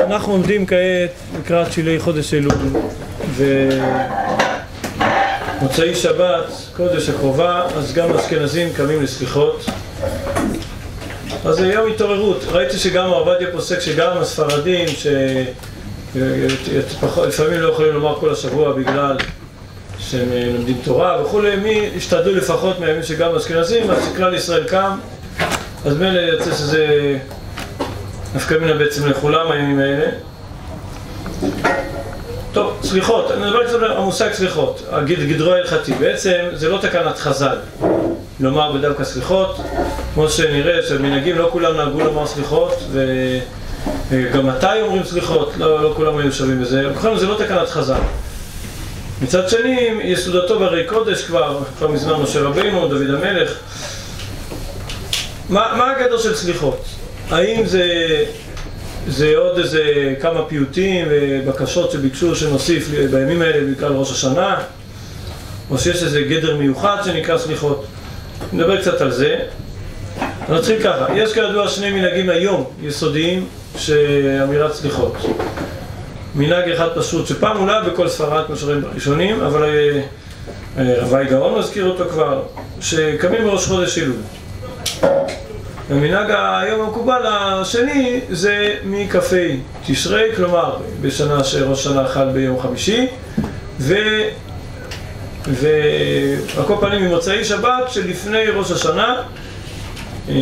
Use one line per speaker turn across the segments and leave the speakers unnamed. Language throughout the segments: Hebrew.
אנחנו עומדים כעת לקראת שילי חודש אלול ומוצאי שבת, קודש הקרובה, אז גם אשכנזים קמים לסליחות אז זה יום התעוררות, ראיתי שגם עובדיה פוסק שגם הספרדים שלפעמים לא יכולים לומר כל השבוע בגלל שהם לומדים תורה וכולי, מי השתדלו לפחות מהימים שגם אשכנזים, אז שכלל ישראל קם. אז מילא יוצא שזה נפקא מינה בעצם לכולם הימים האלה. טוב, סליחות, אני מדבר קצת על המושג סליחות, הגדרו ההלכתי, בעצם זה לא תקנת חז"ל לומר בדווקא סליחות, כמו שנראה שמנהגים לא כולם נהגו לומר סליחות וגם מתי אומרים סליחות, לא, לא כולם היו שווים בזה, ובכל זאת זה לא תקנת חז"ל. מצד שני, יסודתו ברי קודש כבר, כבר מזמן משה רבינו, דוד המלך מה, מה הגדר של סליחות? האם זה, זה עוד איזה כמה פיוטים ובקשות שביקשו שנוסיף בימים האלה בגלל ראש השנה? או שיש איזה גדר מיוחד שנקרא סליחות? נדבר קצת על זה. נתחיל ככה, יש כידוע שני מנהגים היום יסודיים שאמירת סליחות. מנהג אחד פשוט, שפעם אולי בכל ספרד כמו שראינו בראשונים, אבל אה, אה, רבי גאון מזכיר אותו כבר, שקמים בראש חודש אלול. המנהג היום המקובל השני זה מכ"ה תשרי, כלומר בשנה שראש שנה חל ביום חמישי ו... ועל כל פנים ממוצאי שבת שלפני ראש השנה אה,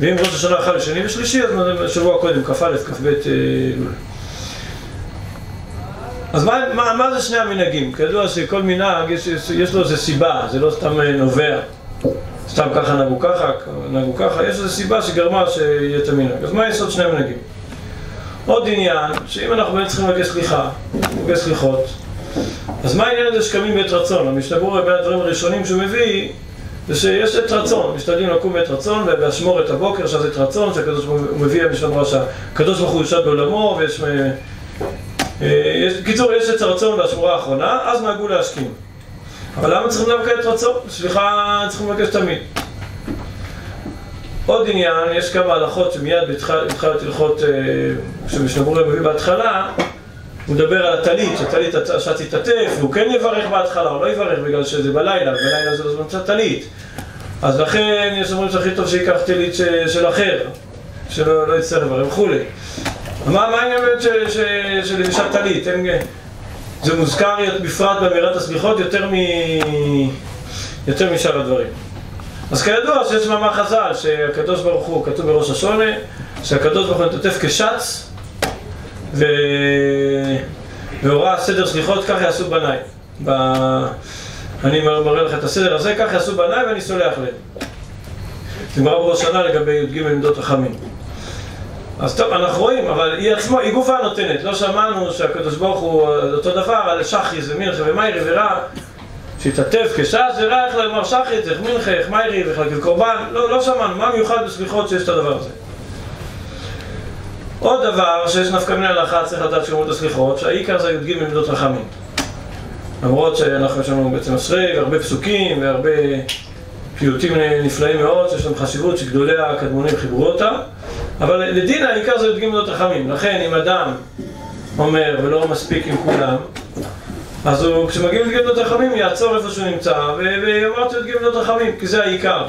ואם ראש השנה חל לשני ושלישי אז שבוע קודם כ"א, כ"ב אה, אז מה, מה, מה זה שני המנהגים? כידוע שכל מנהג יש, יש לו איזה סיבה, זה לא סתם אה, נובע סתם ככה נהגו ככה, נהגו ככה, יש איזו סיבה שגרמה שיהיה את המנהג. אז מה יסוד שני מנהגים? עוד עניין, שאם אנחנו באמת צריכים לבקש סליחה, לבקש סליחות, אז מה העניין הזה שקמים בעת רצון? המשנה בין הדברים הראשונים שהוא מביא, זה שיש עת רצון, משתדלים לקום בעת רצון ולשמור את הבוקר, שאז עת רצון, שהקדוש ברוך הוא מביא המשנה ברורה שהקדוש ברוך הוא יושב בעולמו ויש... בקיצור, יש את הרצון והשמורה האחרונה, אז נהגו להשכים. אבל למה צריכים לבקש את רצון? סליחה, צריכים לבקש תמיד. עוד עניין, יש כמה הלכות שמיד בתחילת הלכות שמשנבורי מביא בהתחלה הוא מדבר על הטלית, שטלית השעה תתעטף, והוא כן יברך בהתחלה, הוא לא יברך בגלל שזה בלילה, בלילה זה לא זמן קצת טלית אז לכן יש אומרים שהכי טוב שיקח טלית של אחר שלא לא יצטרך לברך וכולי מה העניין באמת של לבישת טלית? זה מוזכר בפרט באמירת הסליחות יותר, מ... יותר משאר הדברים. אז כידוע שיש מאמר חז"ל שהקדוש ברוך הוא, כתוב בראש השונה, שהקדוש ברוך הוא נתעטף כשץ ו... והורה סדר סליחות, כך יעשו בניי. ב... אני מראה לך את הסדר הזה, כך יעשו בניי ואני סולח להם. זה גמרא בראש השנה לגבי י"ג עמדות רחמים. אז טוב, אנחנו רואים, אבל היא עצמו, היא גופה נותנת. לא שמענו שהקדוש ברוך הוא אותו דבר על שחריס ומינכה ומיירי ורע שהתעטף כש"ס ורע איך לומר שחריס, איך מינכה, איך מיירי וכלל קורבן. לא, לא שמענו, מה מיוחד בסליחות שיש את הדבר הזה. עוד דבר שיש נפקא מינה להלכה צריך לדעת שאומרים את הסליחות, שהעיקר זה י"ג מידות רחמים. למרות שאנחנו יש לנו בעצם אשרי והרבה פסוקים והרבה פיוטים נפלאים מאוד, שיש להם חשיבות שגדולי הקדמונים חיברו אותם אבל לדין העיקר זה י"ג מידות רחמים, לכן אם אדם אומר ולא מספיק עם כולם אז הוא, כשמגיעים לי"ג מידות רחמים יעצור איפה שהוא נמצא ויאמר את י"ג מידות רחמים, כי זה העיקר.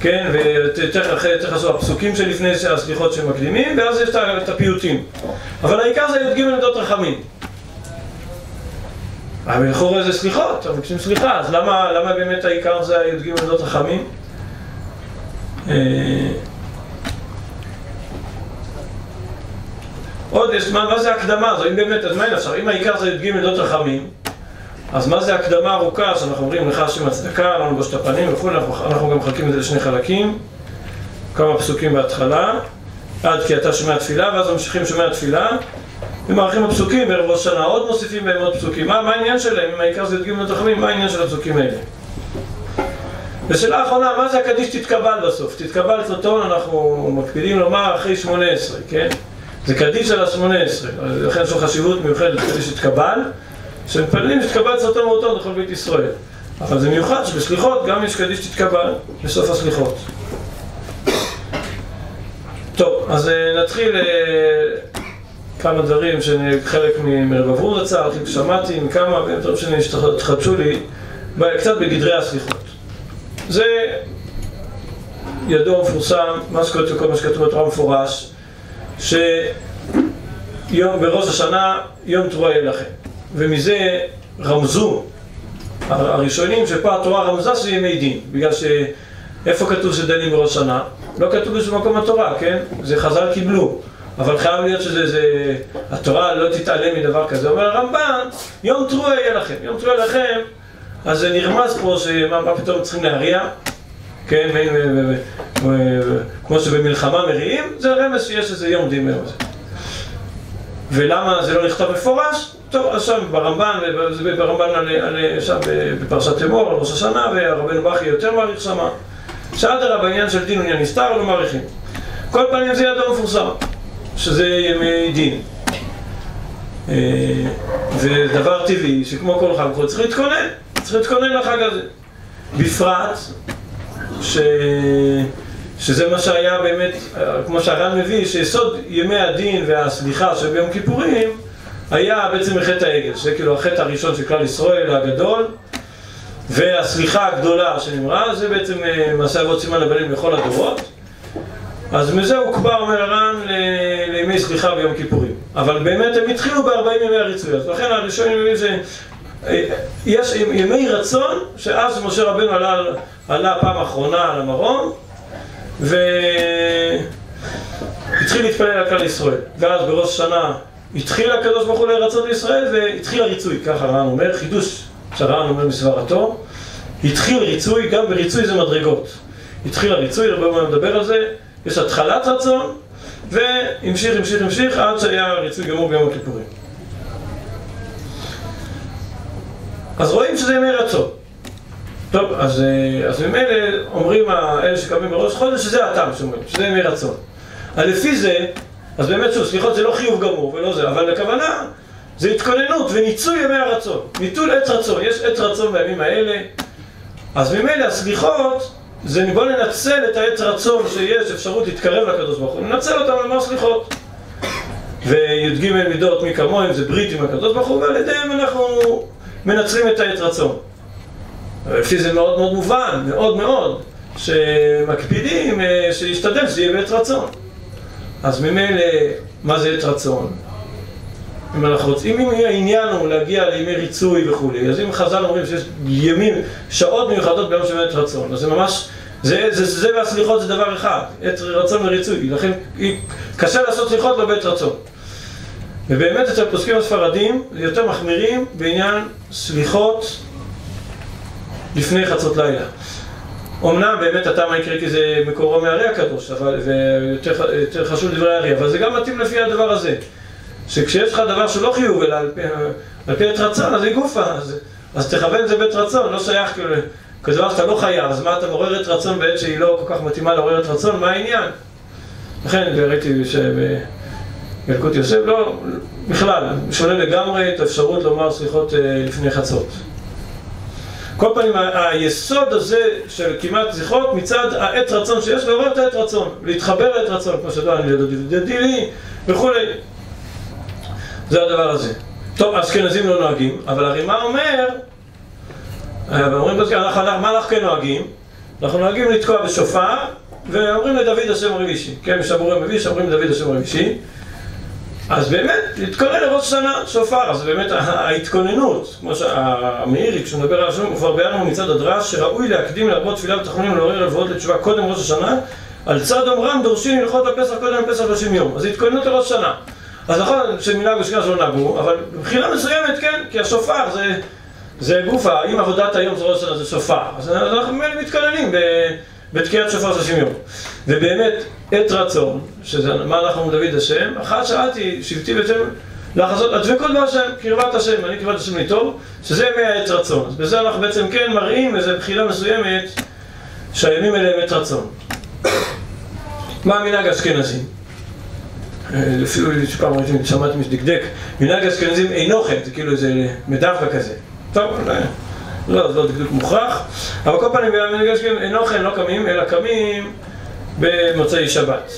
כן, ותכף עשו הפסוקים שלפני הסליחות שמקדימים ואז יש את הפיוטים. אבל העיקר זה י"ג מידות רחמים. אבל לכאורה זה סליחות, מבקשים סליחה, אז למה, למה באמת העיקר זה הי"ג מידות רחמים? עוד יש, מה, מה זה הקדמה הזו? אם באמת, אז מה אין אפשר? אם העיקר זה י"ג מידות רחמים אז מה זה הקדמה ארוכה שאנחנו אומרים לך השם הצדקה, לא נבוש את הפנים וכו', אנחנו, אנחנו גם מחלקים את זה לשני חלקים כמה פסוקים בהתחלה עד כי אתה שומע תפילה ואז ממשיכים שומע תפילה ומערכים הפסוקים בערב ראש שנה עוד מוסיפים בהם עוד פסוקים מה, מה העניין שלהם? אם העיקר זה י"ג מידות רחמים, מה העניין של הפסוקים האלה? ושאלה אחרונה, מה זה הקדיש תתקבל בסוף? תתקבל סרטון אנחנו מקפידים לומר אחרי שמונה עשרה, כן? זה קדיש על השמונה עשרה, לכן יש לו חשיבות מיוחדת קדיש תתקבל שמפללים שתקבל סרטון מאותו לכל בית ישראל. אבל זה מיוחד שבסליחות גם יש קדיש תתקבל בסוף הסליחות טוב, אז נתחיל כמה דברים, חלק מרב אברום רצה, חלק שמעתי מכמה, טוב שאני שתחדשו לי, קצת בגדרי הסליחות. זה ידוע מפורסם, מה שכתוב, כל מה שכתוב בתורה מפורש, שיום בראש השנה יום תרועה יהיה לכם. ומזה רמזו הראשונים שפה התורה רמזה שזה ימי דין, בגלל שאיפה כתוב שדנים בראש השנה? לא כתוב בשום מקום התורה, כן? זה חז"ל קיבלו. אבל חייב להיות שזה, זה, התורה לא תתעלם מדבר כזה. אומר הרמב"ן, יום תרועה יהיה לכם. יום תרועה לכם, אז זה נרמז פה שמה פתאום צריכים להריע, כן? כמו שבמלחמה מריעים, זה רמז שיש איזה יום דין מאוד. ולמה זה לא נכתב מפורש? טוב, אז שם ברמב"ן, ברמב"ן שם בפרשת אמור, על ראש השנה, והרבנו בכי יותר מעריך שמה. שאדרבה, בעניין של דין עניין נסתר, לא מעריכים. כל פנים זה ידוע מפורסם. שזה ימי דין. זה דבר טבעי שכמו כל חג צריך להתכונן, צריך להתכונן לחג הזה. בפרט ש... שזה מה שהיה באמת, כמו שהר"ן מביא, שיסוד ימי הדין והסליחה של ביום כיפורים היה בעצם מחטא העגל, שזה כאילו החטא הראשון של כלל ישראל הגדול והסליחה הגדולה שנמרה, זה בעצם מעשה אבות סימן לבנים לכל הדורות אז מזה הוא כבר אומר הר"ן לימי סליחה ביום כיפורים. אבל באמת הם התחילו ב-40 ימי הריצוי. אז לכן הראשונים אומרים ש... יש ימי רצון, שאז משה רבנו עלה, עלה פעם אחרונה על המרום, והתחיל להתפלל על כלל ישראל. ואז בראש שנה התחיל הקדוש ברוך הוא לרצות לישראל, והתחיל הריצוי, ככה הר"ן אומר, חידוש שהר"ן אומר מסברתו. התחיל ריצוי, גם בריצוי זה מדרגות. התחיל הריצוי, הרבה פעמים מדבר על זה, יש התחלת רצון, והמשיך, המשיך, המשיך, עד שהיה ריצוי גמור ביום הכיפורים. אז רואים שזה ימי רצון. טוב, אז, אה, אז ממילא אומרים אלה שקמים בראש חודש שזה הטעם שאומרים, שזה ימי רצון. אז לפי זה, אז באמת שוב, סליחות זה לא חיוב גמור ולא זה, אבל הכוונה זה התכוננות וניצוי ימי הרצון. ניצול עץ רצון, יש עץ רצון בימים האלה, אז ממילא הסליחות זה בוא ננצל את העץ רצון שיש אפשרות להתקרב לקדוש ברוך הוא, ננצל אותם לומר סליחות. וי"ג מידות מי כמוהם זה ברית עם הקדוש ברוך הוא, ועל ידיהם אנחנו מנצלים את העץ רצון. זה מאוד מאוד מובן, מאוד מאוד, שמקפידים אה, שישתדל שזה יהיה בעץ רצון. אז ממילא, מה זה עץ רצון? אם אנחנו רוצים, אם העניין הוא להגיע לימי ריצוי וכולי, אז אם חז"ל אומרים שיש ימים, שעות מיוחדות ביום של עת רצון, אז זה ממש, זה, זה, זה והסליחות זה דבר אחד, עת רצון וריצוי, לכן קשה לעשות סליחות לא בעת רצון. ובאמת אצל פוסקים הספרדים יותר מחמירים בעניין סליחות לפני חצות לילה. אמנם באמת הטעם העיקרי כי זה מקורו מהרי הקדוש, אבל זה יותר חשוב דברי הארי, אבל זה גם מתאים לפי הדבר הזה. שכשיש לך דבר שלא חיוב, אלא על פי, על פי עת רצון, אז היא גופה, אז, אז תכוון את זה בעת רצון, לא שייך כאילו, כזה דבר שאתה לא חייב, אז מה אתה מעורר את רצון בעת שהיא לא כל כך מתאימה לעורר את רצון, מה העניין? לכן ראיתי שבילקוט יוסף, לא, בכלל, שונה לגמרי את האפשרות לומר סליחות אה, לפני חצות. כל פנים, היסוד הזה של כמעט זכרות מצד העת רצון שיש לעורר את העת רצון, להתחבר לעת רצון, כמו שדוע, אני לדודי לי וכולי. זה הדבר הזה. טוב, אשכנזים לא נוהגים, אבל הרימה אומר, ואומרים בזכר, אנחנו, מה אנחנו כן נוהגים? אנחנו נוהגים לתקוע בשופר, ואומרים לדוד השם אורי אישי. כן, משמורי מביש, אומרים לדוד השם אורי אישי. אז באמת, להתכונן לראש שנה, שופר, אז באמת ההתכוננות, כמו שהמאירי, כשהוא מדבר על השם, הוא כבר ביאר לנו מצד הדרש, שראוי להקדים להרבות תפילה ותחנונים ולעורר הלוואות לתשובה קודם ראש השנה, על צד אומרם דורשים ללכות בפסח קודם לפסח 30 יום. אז התכוננות לראש שנה. אז נכון שמנהג אשכנז לא נהגו, אבל מבחינה מסוימת כן, כי השופר זה, זה גופה, אם עבודת היום זה ראש שנה זה שופר, אז אנחנו מתכוננים בתקיעת שופר 30 יום. ובאמת, עת רצון, שזה מה אנחנו דוד השם, אחת שאלתי, שבטי ושם, לחזות, הדבקות בהשם, קרבת השם, אני קרבת השם לטוב, שזה ימי העת רצון. אז בזה אנחנו בעצם כן מראים איזו בחינה מסוימת שהימים האלה הם עת רצון. מה המנהג האשכנזי? אפילו שפעם ראיתי, שמעתי משדקדק, מנהג אשכנזים אינו חטא, כאילו איזה מדווקא כזה. טוב, לא, זה לא דקדוק מוכרח, אבל כל פנים אשכנזים אינו חטא, לא קמים, אלא קמים במוצאי שבת.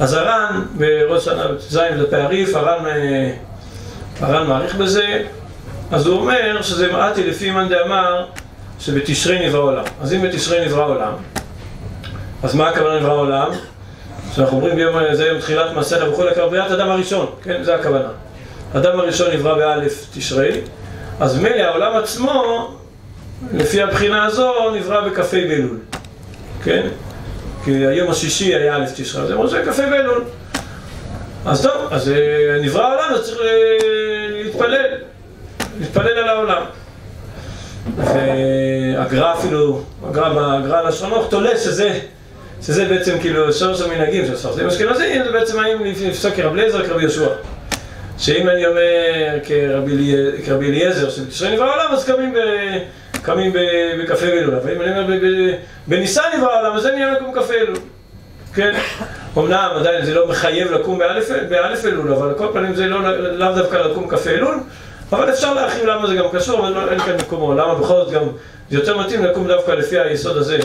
אז הר"ן, בראש שנה ז' פעריף, הר"ן, הר"ן מעריך בזה, אז הוא אומר שזה מעטי לפי מאן דאמר שבתשרי נברא עולם. אז אם בתשרי נברא עולם, אז מה הכוונה נברא עולם? שאנחנו אומרים ביום, זה יום תחילת מסכת וכולי, בריאת אדם הראשון, כן? זה הכוונה. אדם הראשון נברא באלף תשרי, אז מילא העולם עצמו, לפי הבחינה הזו, נברא בכ"ה באלול, כן? כי היום השישי היה אלף תשרי, אז הם אומרים שזה כ"ה באלול. אז טוב, אז אה, נברא העולם, אז צריך להתפלל, להתפלל על העולם. והגר"א אפילו, הגר"א על השרנוך תולה שזה שזה בעצם כאילו שורש המנהגים של ספרדים אשכנזים, זה בעצם האם לפסוק כרב אליעזר כרבי יהושע. שאם אני אומר כרבי אליעזר שבתשרי נברא העולם, אז קמים קמים בכ"ה אלול. אבל אני אומר בניסן נברא העולם, אז זה נהיה מקום כ"ה אלול. כן? אמנם עדיין זה לא מחייב לקום באלף אלול, אבל כל פנים זה לא לאו דווקא לקום כ"ה אלול, אבל אפשר להכין למה זה גם קשור, אבל לא, אין כאן מקומו. למה בכל זאת גם זה יותר מתאים לקום דווקא לפי היסוד הזה.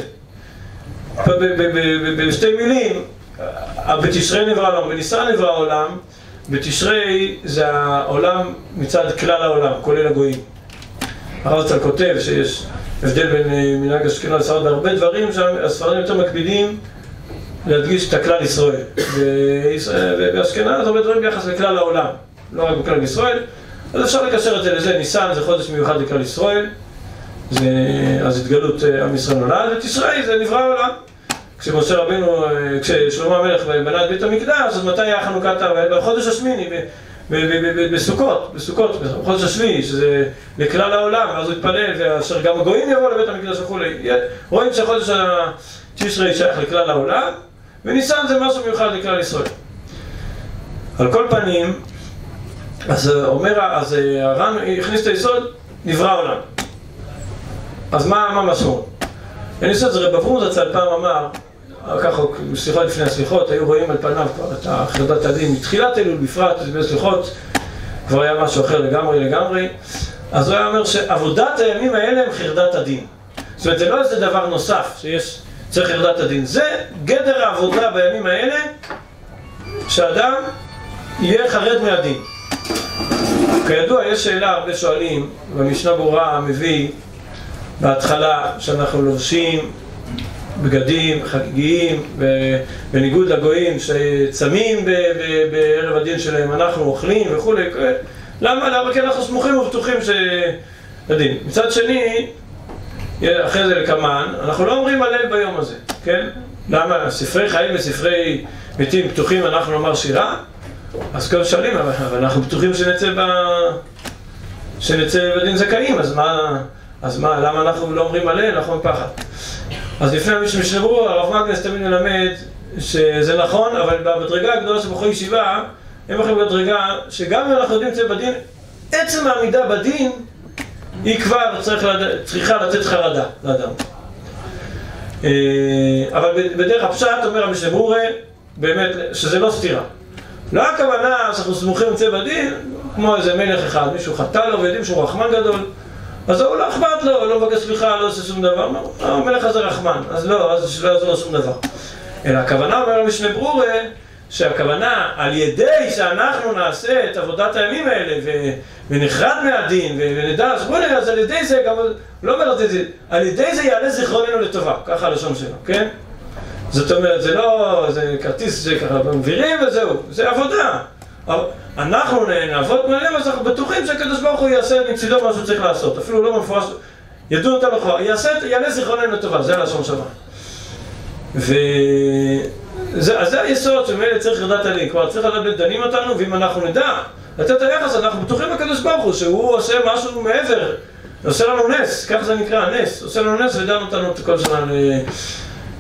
בשתי מילים, בתשרי נברא העולם, בניסן נברא העולם, בתשרי זה העולם מצד כלל העולם, כולל הגויים. הרב צל כותב שיש הבדל בין אה, מנהג אשכנז לספרד בהרבה דברים שהספרדים יותר מקפידים להדגיש את הכלל ישראל. ובאשכנז הרבה דברים ביחס לכלל העולם, לא רק בכלל ישראל. אז אפשר לקשר את זה לזה, ניסן זה חודש מיוחד לכלל ישראל. זה, אז התגלות אה, עם ישראל נולד, ותשרי זה נברא העולם. כשמשה רבינו, אה, כששלמה המלך בנה את בית המקדש, אז מתי היה חנוכת בחודש השמיני, בסוכות, בסוכות, בחודש השביעי, שזה לכלל העולם, ואז הוא התפלל, ואשר גם הגויים יבואו לבית המקדש וכולי. רואים שחודש התשרי שייך לכלל העולם, וניסן זה משהו מיוחד לכלל ישראל. על כל פנים, אז אומר, אז הר"ן הכניס את היסוד, נברא העולם. אז מה המשמעות? אני חושב שזה רב אברום זצ"ל פעם אמר, ככה, סליחות לפני הסליחות, היו רואים על פניו כבר את החרדת הדין מתחילת אלול, בפרט בסליחות, כבר היה משהו אחר לגמרי לגמרי. אז הוא היה אומר שעבודת הימים האלה הם חרדת הדין. זאת אומרת, זה לא איזה דבר נוסף שיש, צריך חרדת הדין. זה גדר העבודה בימים האלה, שאדם יהיה חרד מהדין. כידוע, יש שאלה, הרבה שואלים, במשנה ברורה מביא בהתחלה שאנחנו לובשים בגדים חגיגיים, בניגוד לגויים שצמים בערב הדין שלהם, אנחנו אוכלים וכולי, למה? למה? כי אנחנו סמוכים ובטוחים ש... יודעים. מצד שני, אחרי זה לקמן, אנחנו לא אומרים הלל ביום הזה, כן? למה? ספרי חיים וספרי מתים פתוחים, אנחנו נאמר שירה? אז כאן שואלים, אבל אנחנו בטוחים שנצא ב... שנצא בדין זכאים, אז מה... אז מה, למה אנחנו לא אומרים הלל? אנחנו בפחד. אז לפני שמשנברו, הרב מגנס תמיד מלמד שזה נכון, אבל במדרגה הגדולה של בחורי ישיבה, הם הולכים במדרגה שגם אם אנחנו יודעים את זה בדין, עצם העמידה בדין היא כבר לד... צריכה לתת חרדה לאדם. אה, אבל בדרך הפשט אומר רבי שברורי, באמת, שזה לא סתירה. לא הכוונה שאנחנו סמוכים זה בדין, כמו איזה מלך אחד, מישהו חטא לו ויודעים שהוא רחמן גדול. אז הוא לא אכפת לו, לא מבקש סליחה, לא עושה שום דבר, המלך הזה רחמן, אז לא, אז שלא יעזור לו שום דבר. אלא הכוונה, אומר המשנה ברורה, שהכוונה על ידי שאנחנו נעשה את עבודת הימים האלה ונחרד מהדין ונדע, אז בוא נראה, אז על ידי זה גם, לא אומר את זה, על ידי זה יעלה זיכרוננו לטובה, ככה הלשון שלו, כן? זאת אומרת, זה לא, זה כרטיס שככה מבירים וזהו, זה עבודה. אנחנו נעבוד מעליהם, אז אנחנו בטוחים שהקדוש ברוך הוא יעשה מצידו מה שהוא צריך לעשות. אפילו לא מפורש, ידעו כבר, יעשה, יעלה זיכרוננו לטובה, זה הלשון שלו. ו... זה, אז זה היסוד שמילא צריך לדעת עליהם, כבר צריך לדעת דנים אותנו, ואם אנחנו נדע לתת היחס, אנחנו בטוחים בקדוש ברוך הוא, שהוא עושה משהו מעבר, עושה לנו נס, כך זה נקרא, נס, עושה לנו נס ודן אותנו כל שנה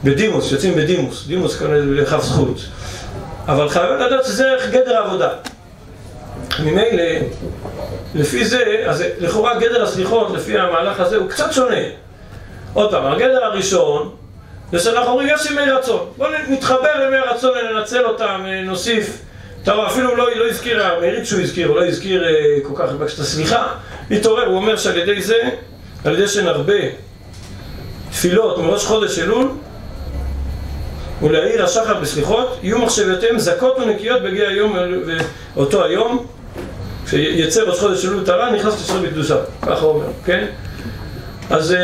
בדימוס, יוצאים בדימוס, דימוס כאן לכף זכות. אבל חייבים לדעת שזה ערך גדר העבודה. ממילא, לפי זה, אז לכאורה גדר הסליחות, לפי המהלך הזה, הוא קצת שונה. עוד פעם, הגדר הראשון, זה שאנחנו אומרים, יש ימי רצון. בואו נתחבר לימי רצון וננצל אותם, נוסיף. טוב, אפילו לא, לא הזכיר, המעריץ שהוא הזכיר, הוא לא הזכיר אה, כל כך את הסליחה. נתעורר, הוא אומר שעל ידי זה, על ידי שנרבה תפילות מראש חודש אלול, ולהאיר השחר בסליחות, יהיו מחשבותיהם זכות ונקיות בגיע היום ואותו היום, כשיצא ראש חודש שלו וטהרה, נכנס לישראל בקדושה, ככה הוא אומר, כן? אז אה,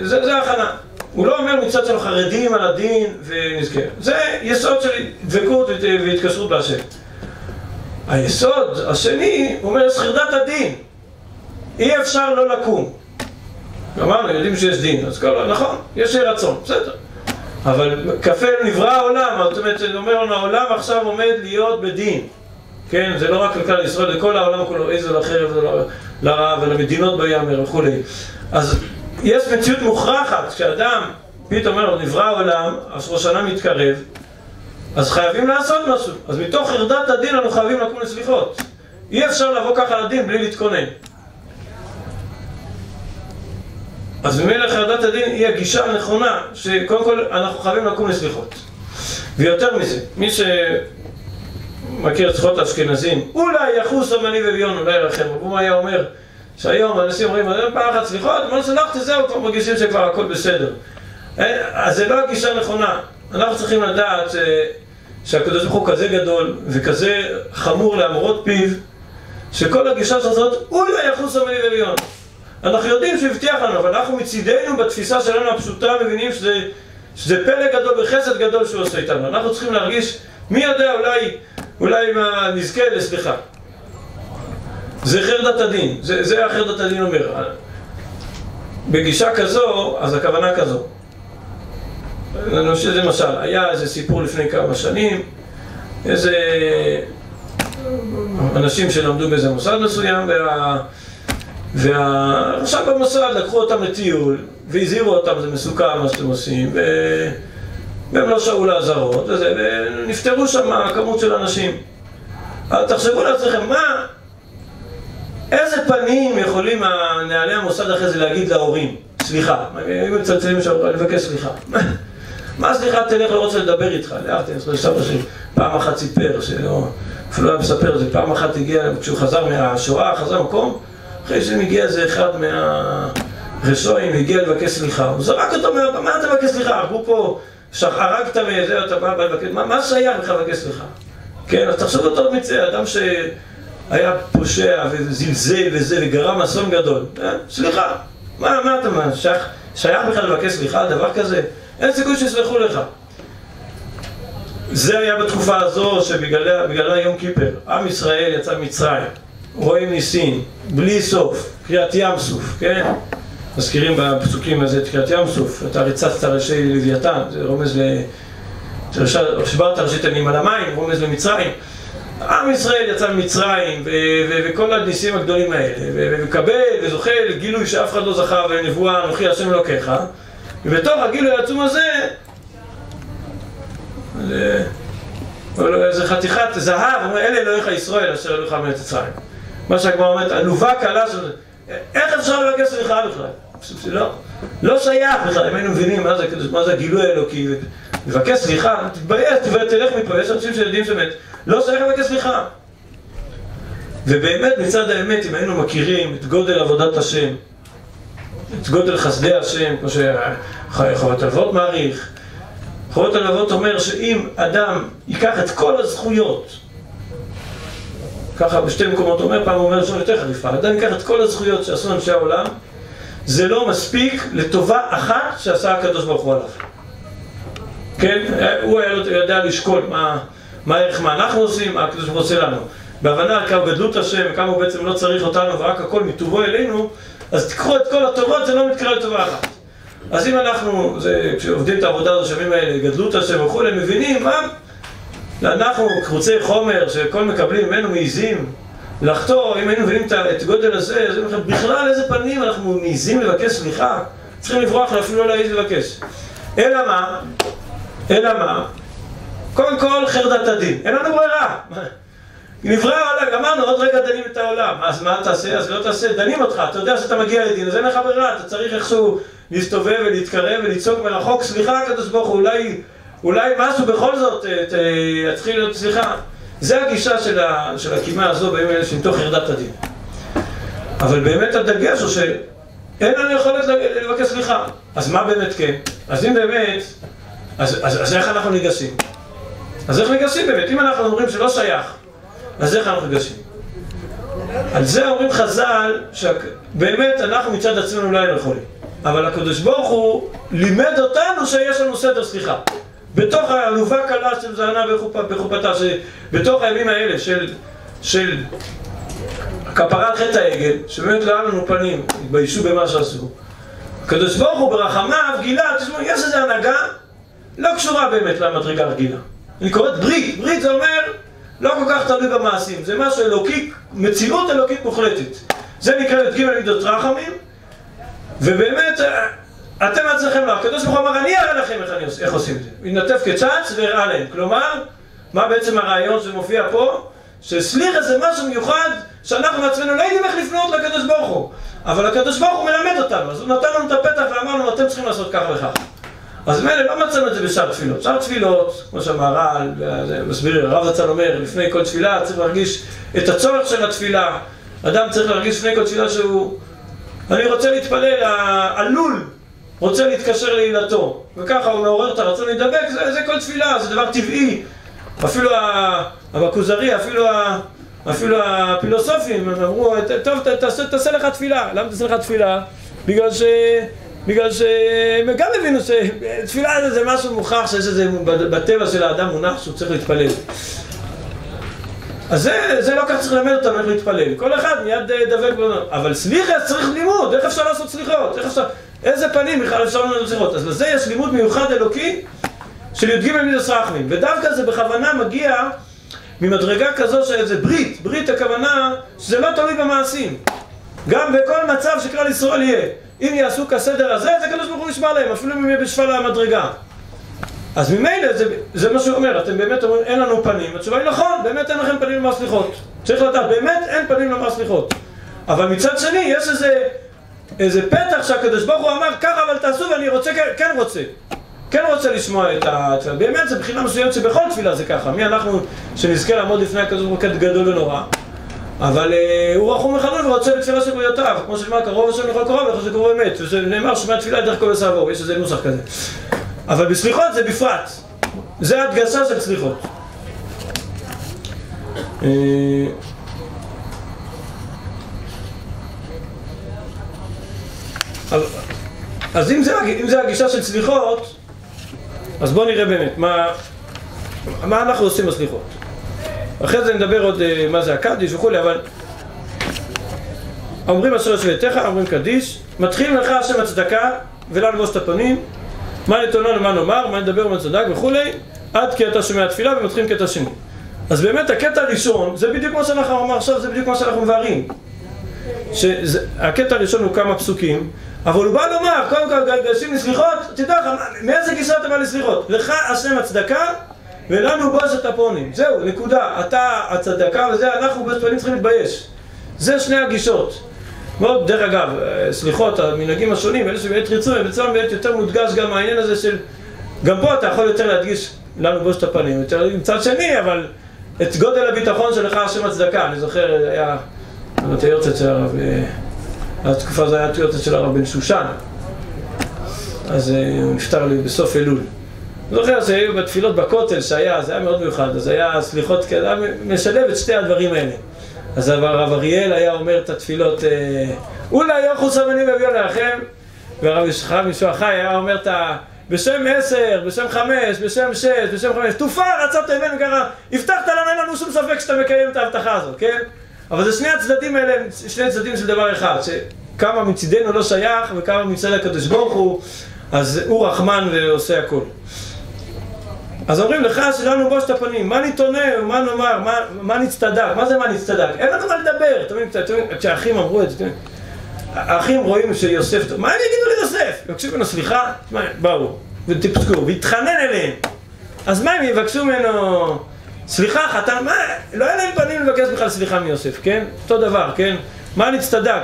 זה, זה הכנה. הוא לא אומר מצד של חרדים על הדין ונזכר. זה יסוד של דבקות והתקשרות בהשם. היסוד השני, הוא אומר, סחירדת הדין. אי אפשר לא לקום. אמרנו, יודעים שיש דין, אז כל, נכון, יש רצון, בסדר. אבל קפה נברא העולם, זאת אומרת, זה אומר לנו, העולם עכשיו עומד להיות בדין. כן, זה לא רק כלכלה ישראל, זה כל העולם כולו, איזה לחרב ולרעב ולמדינות בימר וכולי. אז יש מציאות מוכרחת, כשאדם פתאום אומר, נברא העולם, אז ראש שנה מתקרב, אז חייבים לעשות משהו. אז מתוך חרדת הדין אנחנו חייבים לקום לסליחות. אי אפשר לבוא ככה לדין בלי להתכונן. אז ממילא חרדת הדין היא הגישה הנכונה, שקודם כל אנחנו חייבים לקום לסליחות. ויותר מזה, מי שמכיר את סליחות האשכנזים, אולי יחוס המני ואביון, אולי ירחם, הוא היה אומר שהיום אנשים אומרים, פעם אחת סליחות, מה סלחתי, זהו, כבר מרגישים שכבר הכל בסדר. אז זה לא הגישה הנכונה. אנחנו צריכים לדעת שהקדוש ברוך הוא כזה גדול וכזה חמור לאמרות פיו, שכל הגישה הזאת, אולי יחוס המני ואביון. אנחנו יודעים שהוא הבטיח לנו, אבל אנחנו מצידנו בתפיסה שלנו הפשוטה מבינים שזה, שזה פלא גדול וחסד גדול שהוא עושה איתנו. אנחנו צריכים להרגיש, מי יודע, אולי, אולי מה נזכה לסליחה. זה חרדת הדין, זה, זה החרדת הדין אומר. בגישה כזו, אז הכוונה כזו. אני חושב שזה משל, היה איזה סיפור לפני כמה שנים, איזה אנשים שלמדו באיזה מוסד מסוים, וה... ועכשיו במוסד לקחו אותם לטיול והזהירו אותם, זה מסוכן מה שאתם עושים ו... והם לא שעו לאזהרות וזה, ונפטרו שם כמות של אנשים. אז תחשבו לעצמכם, מה, איזה פנים יכולים מנהלי המוסד אחרי זה להגיד להורים? סליחה, אם מצלצלים לשם, אני מבקש סליחה. מה סליחה? תלך לרוצה לדבר איתך, לאט, אני חושב שסבא שלי פעם אחת סיפר, שלא, אפילו לא היה מספר, זה פעם אחת הגיע, כשהוא חזר מהשואה, חזר למקום אחרי שמגיע איזה אחד מהרשועים, הגיע לבקש סליחה, הוא זרק אותו מהבמה, מה אתה מבקש סליחה? הרגו פה, הרגת מזה, אתה בא לבקש, מה, מה שייך לך לבקש סליחה? כן, אז תחשוב אותו מצא, אדם שהיה פושע וזלזל וזה וגרם אסון גדול, אה? סליחה, מה, מה אתה אומר, שייך, שייך בכלל לבקש סליחה, דבר כזה? אין סיכוי שיסלחו לך. זה היה בתקופה הזו שבגללה יום כיפר, עם ישראל יצא ממצרים. רואים ניסים, בלי סוף, קריאת ים סוף, כן? מזכירים בפסוקים הזה את קריאת ים סוף, אתה ריצצת ראשי לוויתן, זה רומז ל... שברת ראשי תנים על המים, רומז למצרים. עם ישראל יצא ממצרים, וכל הניסים הגדולים האלה, ומקבל וזוכה לגילוי שאף אחד לא זכה, ונבואה אנוכי השם אלוקיך, ובתוך הגילוי העצום הזה, זה חתיכת זהב, אומר אלה אלוהיך ישראל אשר אלוהיך מארץ מצרים. מה שהגמרא אומרת, עלובה קלה של... איך אפשר לבקש סליחה בכלל? לא, לא שייך בכלל, אם היינו מבינים מה זה, מה זה הגילוי האלוקי, לבקש סליחה, תתבייש, תלך מפה, יש אנשים שיודעים שבאמת, לא שייך לבקש סליחה. ובאמת מצד האמת, אם היינו מכירים את גודל עבודת השם, את גודל חסדי השם, כמו שחוות הלוות מעריך, חוות הלוות אומר שאם אדם ייקח את כל הזכויות ככה בשתי מקומות אומר, פעם הוא אומר שם יותר חריפה, אדם ייקח את כל הזכויות שעשו אנשי העולם, זה לא מספיק לטובה אחת שעשה הקדוש ברוך הוא עליו. כן? הוא היה יודע לשקול מה, מה הערך מה אנחנו עושים, מה הקדוש ברוך הוא עושה לנו. בהבנה כמה גדלות השם, כמה הוא בעצם לא צריך אותנו ורק הכל מטובו אלינו, אז תיקחו את כל הטובות, זה לא מתקרא לטובה אחת. אז אם אנחנו, זה, כשעובדים את העבודה הזו, שמים האלה, גדלות השם וכולי, מבינים מה אנחנו קבוצי חומר שכל מקבלים ממנו מעיזים לחתור, אם היינו מבינים את גודל הזה, אז בכלל איזה פנים אנחנו מעיזים לבקש סליחה? צריכים לברוח אפילו לא להעיז לבקש. אלא מה? אלא מה? קודם כל חרדת הדין, אין לנו ברירה. נברא העולם, אמרנו עוד רגע דנים את העולם, אז מה תעשה? אז לא תעשה, דנים אותך, אתה יודע שאתה מגיע לדין, אז אין לך ברירה, אתה צריך איכשהו להסתובב ולהתקרב ולצעוק מרחוק, סליחה הקדוש ברוך הוא, אולי אולי משהו בכל זאת יתחיל להיות, סליחה, זה הגישה של הקימה הזו בימים האלה שמתוך ירדת הדין. אבל באמת הדגש הוא שאין לנו יכולת לבקש סליחה. אז מה באמת כן? אז אם באמת אז, אז, אז איך אנחנו ניגשים? אז איך ניגשים באמת? אם אנחנו אומרים שלא שייך, אז איך אנחנו ניגשים? על זה אומרים חז"ל, שבאמת אנחנו מצד עצמנו לא היינו יכולים. אבל הקדוש ברוך הוא לימד אותנו שיש לנו סדר סליחה. בתוך העלובה קלה של בחופ, בחופתה, בתוך הימים האלה של, של כפרת חטא העגל, שבאמת לא היה לנו פנים, התביישו במה שעשו. הקדוש ברוך הוא ברחמיו גילה, תשמעו, יש איזו הנהגה לא קשורה באמת למדרגה רגילה. אני קוראת ברית, ברית זה אומר לא כל כך תלוי במעשים, זה משהו אלוקי, מציאות אלוקית מוחלטת. זה נקרא י"ג מידות רחמים, ובאמת, אתם עצמכם לא, הקדוש ברוך הוא אמר, אני אראה לכם איך, עוש, איך עושים את זה. התנתף כצץ והראה להם. כלומר, מה בעצם הרעיון שמופיע פה? שסליחה זה משהו מיוחד שאנחנו בעצמנו לא יודעים איך לפנות לקדוש ברוך הוא. אבל הקדוש ברוך הוא מלמד אותנו, אז הוא נתן לנו את הפתח ואמר לנו, אתם צריכים לעשות כך וכך. אז מילא לא מצאנו את זה בשאר תפילות. שאר תפילות, כמו שהמהר"ל, מסביר, הרב זצ"ל אומר, לפני כל תפילה צריך להרגיש את הצורך של התפילה. אדם צריך להרגיש לפני כל תפילה שהוא... אני רוצה להתפלל, עלול רוצה להתקשר לעילתו. וככה הוא מעורר את הרצון להידבק, זה, זה כל תפילה, זה דבר טבעי. אפילו הבכוזרי, אפילו, אפילו הפילוסופים, אמרו, טוב, תעשה, תעשה לך תפילה. למה תעשה לך תפילה? בגלל ש... בגלל שהם גם הבינו שתפילה זה משהו מוכח שיש איזה בטבע של האדם מונח שהוא צריך להתפלל. אז זה, זה לא כך צריך ללמד אותנו איך להתפלל. כל אחד מיד אה, דבק בו. אבל סליחה צריך לימוד, איך אפשר לעשות סליחות? איך אפשר... איזה פנים בכלל אפשר לעשות סליחות? אז לזה יש לימוד מיוחד אלוקי של י"ג מידס רחמים. ודווקא זה בכוונה מגיע ממדרגה כזו שזה ברית. ברית הכוונה שזה לא תלוי במעשים. גם בכל מצב שכלל ישראל יהיה. אם יעשו כסדר הזה, אז הקדוש ברוך הוא ישמע להם, אפילו אם יהיה בשפל המדרגה. אז ממילא, זה, זה מה שהוא אומר, אתם באמת אומרים, אין לנו פנים. התשובה היא נכון, באמת אין לכם פנים לומר סליחות. צריך לדעת, באמת אין פנים לומר סליחות. אבל מצד שני, יש איזה, איזה פתח שהקדוש ברוך הוא אמר, ככה אבל תעשו, ואני רוצה, כן רוצה. כן רוצה לשמוע את התפילה. באמת, זו בחינה מסוימת שבכל תפילה זה ככה. מי אנחנו שנזכה לעמוד לפני הקדוש ברוך הוא גדול ונורא? אבל אה, הוא רחום וחנון ורוצה בתפילה של בריאותיו, כמו שנאמר קרוב השם לכל קרוב ואיך שקרוב אמת, וזה נאמר שמהתפילה דרך כל הסעבור, יש איזה נוסח כזה. אבל בסליחות זה בפרט, זה הדגשה של סליחות. אה, אז אם זה, אם זה הגישה של סליחות, אז בואו נראה באמת מה, מה אנחנו עושים בסליחות. אחרי זה נדבר עוד אה, מה זה הקדיש וכולי, אבל אומרים אשר שבטיך, אומרים קדיש, מתחיל לך השם הצדקה ולנו את הפנים, מה נתוננו ומה נאמר, מה נדבר ומה צדק וכולי, עד כי אתה שומע תפילה ומתחילים קטע שני. אז באמת הקטע הראשון, זה בדיוק מה שאנחנו אמרנו עכשיו, זה בדיוק מה שאנחנו מבארים. שהקטע הראשון הוא כמה פסוקים, אבל הוא בא לומר, קודם כל גלשים לסליחות, תדע לך, מאיזה גישה אתה בא לסליחות? לך השם הצדקה ולנו בוש את הפונים. זהו, נקודה. אתה הצדקה וזה, אנחנו בוש פנים צריכים להתבייש. זה שני הגישות. מאוד, דרך אגב, אה, סליחות, המנהגים השונים, אלה שבעת ריצוי, אצלם באמת יותר מודגש גם העניין הזה של... גם פה אתה יכול יותר להדגיש לנו בוש את הפנים, יותר מצד שני, אבל את גודל הביטחון שלך השם הצדקה. אני זוכר, היה... אני לא יורצת התקופה הזו היה יורצת של הרב בן שושן. אז אה, הוא נפטר לי בסוף אלול. אני זוכר שהיו בתפילות בכותל שהיה, זה היה מאוד מיוחד, אז היה סליחות כאלה, היה משלב את שתי הדברים האלה. אז הרב אריאל היה אומר את התפילות, אה, אולי יוכו סמנים ואביון לכם, והרב ישחרר משוע חי היה אומר את ה... בשם עשר, בשם חמש, בשם שש, בשם חמש, תופר עצת אבן ככה, הבטחת לנו, אין לנו שום ספק שאתה מקיים את ההבטחה הזאת, כן? אבל זה שני הצדדים האלה, שני צדדים של דבר אחד, שכמה מצידנו לא שייך וכמה מצד הקדוש ברוך הוא, אז הוא רחמן ועושה הכל. אז אומרים לך שלנו בוש את הפנים, מה נתעונה, מה נאמר, מה, מה נצטדק, מה זה מה נצטדק? אין לנו מה לדבר, אתם יודעים, כשהאחים אמרו את זה, האחים רואים שיוסף, מה הם יגידו ליוסף? יבקשו ממנו סליחה? באו, ותפסקו, והתחנן אליהם. אז מה הם יבקשו ממנו? סליחה, חתן, מה, לא היה בכלל סליחה מיוסף, כן? אותו דבר, כן? מה נצטדק?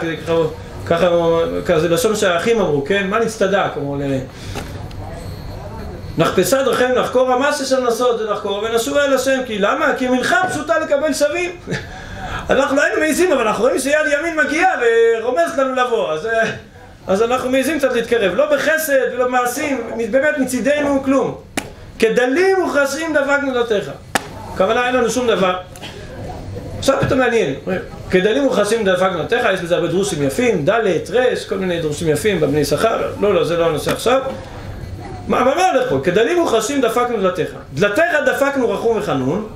ככה, ככה, זה לשון שהאחים אמרו, כן? מה נצטדק? אמרו נחפשה דרכיהם לחקור המסה של נסות ולחקור ונשוב אל השם כי למה? כי מנחה פשוטה לקבל שווים אנחנו לא היינו מעיזים אבל אנחנו רואים שיד ימין מגיעה ורומזת לנו לבוא אז, אז אנחנו מעיזים קצת להתקרב לא בחסד ולא מעשים באמת מצידנו כלום כדלים וכרסים דבקנו דלתך. הכוונה אין לנו שום דבר. עכשיו פתאום מעניין, כדלים וכרסים דבקנו דלתך, יש בזה הרבה דרושים יפים, ד', ר', כל מיני דרושים יפים בבני שכר, לא, לא, זה לא הנושא עכשיו. מה, מה הולך פה? כדלים וכרסים דפקנו דלתך. דלתך דפקנו רחום וחנון,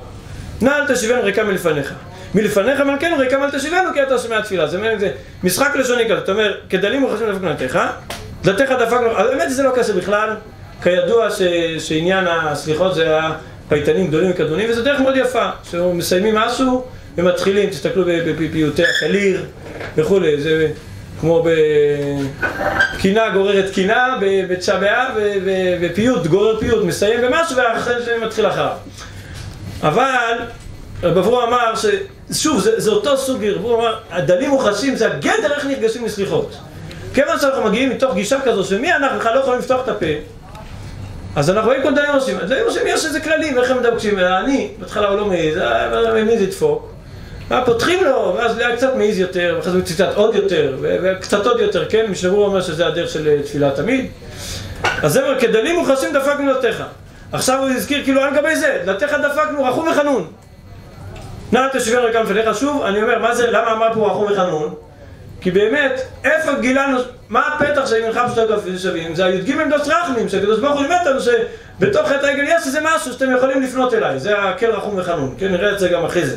נא אל תשיבנו ריקה מלפניך. מלפניך מלכנו ריקה אל תשיבנו כי אתה שומע תפילה. זה משחק לשוני כזה, אתה אומר, כדלים וכרסים דפקנו דלתך, דלתך דפקנו, האמת שזה לא קשה בכלל. כידוע ש, שעניין הסליחות זה הפייטנים גדולים וקדמונים, וזו דרך מאוד יפה, שמסיימים משהו ומתחילים, תסתכלו בפיוטי הקליר וכולי, זה כמו בקינה גוררת קינה, בתשעה באב, ופיוט גורר פיוט, מסיים במשהו והחיים שלהם מתחיל אחריו. אבל רב אמר ש... שוב, זה, זה אותו סוג ערבוב, אמר, הדלים מוחשים זה הגדר איך נפגשים לסליחות. כיוון שאנחנו מגיעים מתוך גישה כזו שמי אנחנו בכלל לא יכולים לפתוח את הפה אז אנחנו רואים כל דברים עושים, דברים עושים יש איזה כללים, איך הם מדבקים, אני, בהתחלה הוא לא מעיז, מעיז לדפוק, פותחים לו, ואז לאט קצת מעיז יותר, ואחרי זה קצת עוד יותר, וקצת עוד יותר, כן, משנברו אומר שזה הדרך של אה, תפילה תמיד. אז זה אומר, כדלים וכרסים דפקנו דלתך. עכשיו הוא הזכיר כאילו על גבי זה, דלתך דפקנו רחום וחנון. נא תשוויון רקם לפניך, שוב, אני אומר, מה זה, למה אמר פה רחום וחנון? כי באמת, איפה גילנו, מה הפתח של שלושת אלפים שווים? זה הי"ג דוס רחמים, שהקדוש ברוך הוא לימד אותנו שבתוך חטא העגל יש איזה משהו שאתם יכולים לפנות אליי, זה הקל רחום וחנון, כן, נראה את זה גם אחרי זה.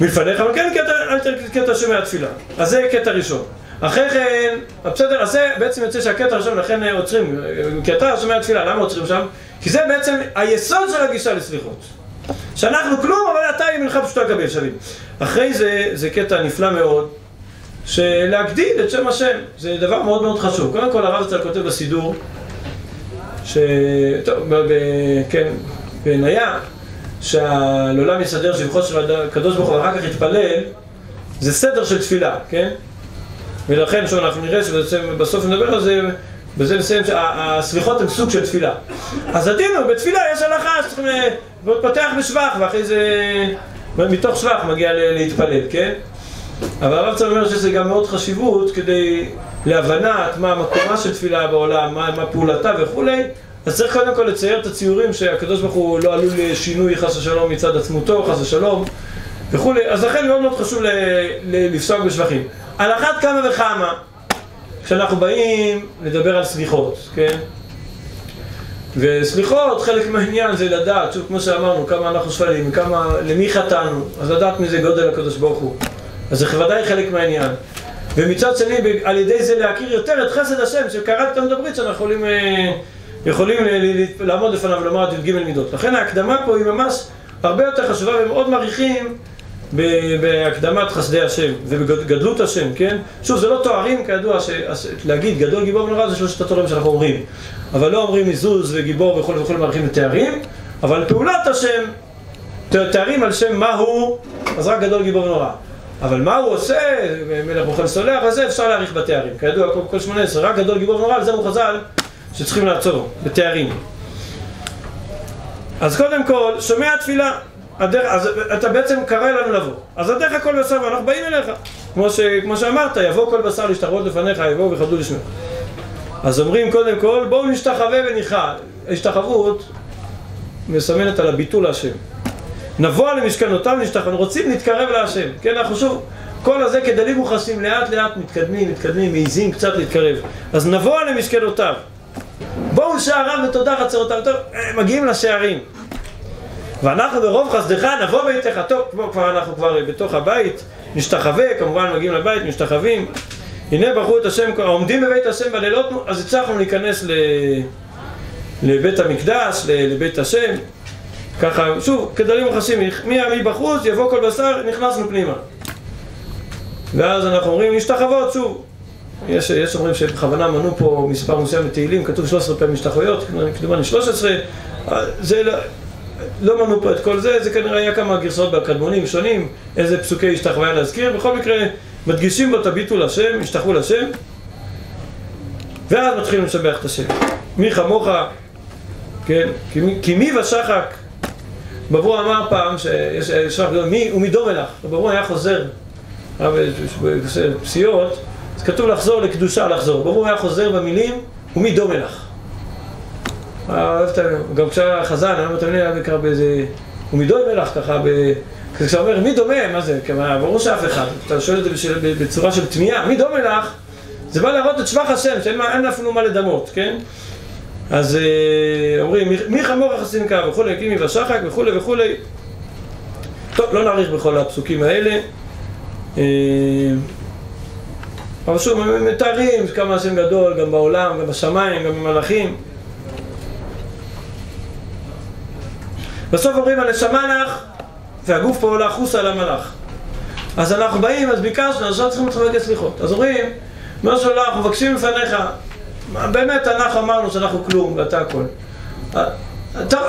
מלפניך, אבל כן קטע, קטע שומע תפילה. אז זה קטע ראשון. אחרי כן, בסדר, אז זה בעצם יוצא שהקטע הראשון, לכן עוצרים, כי אתה שומע תפילה, למה עוצרים שם? כי זה בעצם היסוד של הגישה לסליחות. שאנחנו כלום, אבל אתה עם מלחם פשוטה גבי שווים. אחרי זה, זה קטע נפלא מאוד, שלהגדיל את שם השם, זה דבר מאוד מאוד חשוב. קודם כל הרב אצל כותב בסידור, ש... טוב, ב... כן, בניה, שהעולם יסדר שבחו של הקדוש ברוך הוא ואחר כך יתפלל, זה סדר של תפילה, כן? ולכן שוב אנחנו נראה שבסוף נדבר על זה, בזה נסיים שהסליחות הן סוג של תפילה. אז הדין הוא, בתפילה יש הלכה שצריכים להתפתח בשבח, ואחרי זה מתוך שבח מגיע להתפלל, כן? אבל הרב צריך אומר שזה גם מאוד חשיבות כדי להבנת מה מקומה של תפילה בעולם, מה, מה פעולתה וכולי אז צריך קודם כל לצייר את הציורים שהקדוש ברוך הוא לא עלול לשינוי חס ושלום מצד עצמותו, חס ושלום וכולי, אז לכן מאוד מאוד חשוב לפסוק בשבחים. על אחת כמה וכמה, כשאנחנו באים לדבר על סליחות, כן? וסליחות, חלק מהעניין זה לדעת, שוב כמו שאמרנו, כמה אנחנו שפלים, כמה, למי חטאנו, אז לדעת מי זה גודל הקדוש ברוך הוא. אז זה ודאי חלק מהעניין. ומצד שני, על ידי זה להכיר יותר את חסד השם, שקראת כאן בברית, שאנחנו יכולים, אה, יכולים לעמוד לפניו ולומר את י"ג מידות. לכן ההקדמה פה היא ממש הרבה יותר חשובה, ומאוד מעריכים בהקדמת חסדי השם ובגדלות השם, כן? שוב, זה לא תוארים, כידוע, להגיד גדול גיבור ונורא זה שלושת התוארים שאנחנו אומרים. אבל לא אומרים מזוז וגיבור וכו' וכו' מעריכים לתארים, אבל פעולת השם, תארים על שם מה הוא, אז רק גדול גיבור ונורא. אבל מה הוא עושה, מלך מוכן סולח וזה, אפשר להעריך בתארים. כידוע, כל, כל 18, רק גדול גיבור נורא, וזה הוא חז"ל שצריכים לעצור, בתארים. אז קודם כל, שומע תפילה. הדרך, אז אתה בעצם קרא לנו לבוא. אז הדרך הכל בשר ואנחנו באים אליך. כמו, ש, כמו שאמרת, יבוא כל בשר להשתחוות לפניך, יבואו ויכבדו לשמוע. אז אומרים קודם כל, בואו נשתחווה ונכרע. השתחוות מסמנת על הביטול להשם. נבוא למשכנותיו נשתחווה, רוצים להתקרב להשם. כן, אנחנו שוב, כל הזה כדלים וכסים, לאט לאט מתקדמים, מתקדמים, מעיזים קצת להתקרב. אז נבוא למשכנותיו. בואו שעריו ותודה חצרותיו. טוב, אה, מגיעים לשערים. ואנחנו ברוב חסדך נבוא ביתך. טוב, כמו כבר אנחנו כבר בתוך הבית, נשתחווה, כמובן מגיעים לבית, משתחווים. הנה ברכו את השם, עומדים בבית השם בלילות, אז הצלחנו להיכנס ל... לבית המקדש, לבית השם. ככה, שוב, כדלים וחשים, מבחוץ יבוא כל בשר, נכנסנו פנימה. ואז אנחנו אומרים להשתחוות שוב. יש, יש אומרים שבכוונה מנו פה מספר מסוים בתהילים, כתוב 13 פעמים משתחוויות, כמובן 13, זה לא, לא מנו פה את כל זה, זה כנראה היה כמה גרסאות בקדמונים שונים, איזה פסוקי השתחוויה להזכיר, בכל מקרה מדגישים בו תביטו לשם, השתחוו לשם, ואז מתחילים לשבח את השם. מי כמוך, כן, כי מי ושחק בבוא אמר פעם, שיש שבח גדול, מי ומדום אלך, בבוא היה חוזר, פסיעות, אז כתוב לחזור לקדושה לחזור, בבוא היה חוזר במילים ומדום אלך. גם כשהיה חזן, היה מתאמן היה נקרא באיזה... הוא מידוי מלח ככה, כשאתה אומר מי דומה, מה זה? ברור שאף אחד. אתה שואל את זה בצורה של תמיהה, מי דומה לך? זה בא להראות את שבח השם, שאין אפילו מה לדמות, כן? אז אה, אומרים, מי חמור החסין קו וכולי, קימי ושחק וכולי וכולי. טוב, לא נאריך בכל הפסוקים האלה. אה, אבל שוב, הם מתארים כמה השם גדול, גם בעולם, גם בשמיים, גם במלאכים. בסוף אומרים, הנשמה לך, והגוף פה הולך חוסה למלאך. אז אנחנו באים, אז ביקשנו, אז לא צריכים להתחבק סליחות. אז אומרים, מה שלא, אנחנו מבקשים לפניך, באמת אנחנו אמרנו שאנחנו כלום ואתה הכל. אה, טוב,